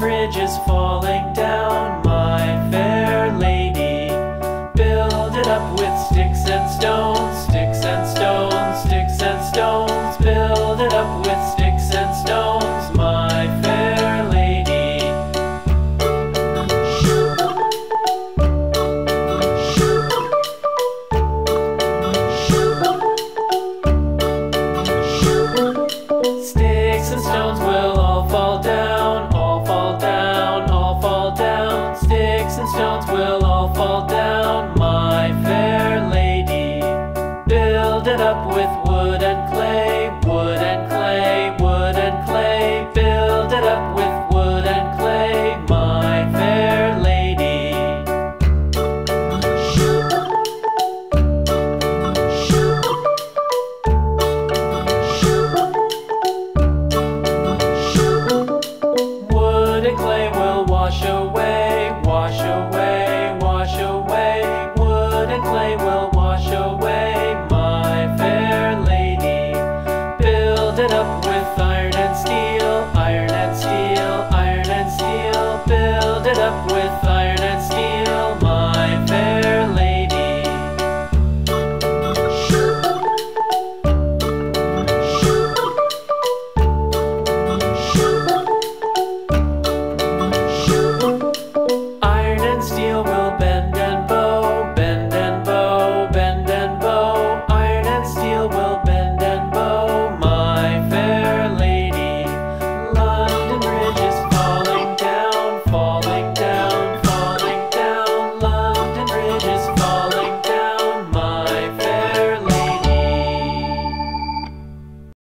bridge is falling down, my fair lady. Build it up with sticks and stones, sticks and stones, sticks and stones. Build it up with sticks and stones. and stones will all fall down, my fair lady. Build it up with wood wash away, wash away, wood and clay will wash away, my fair lady. Build it up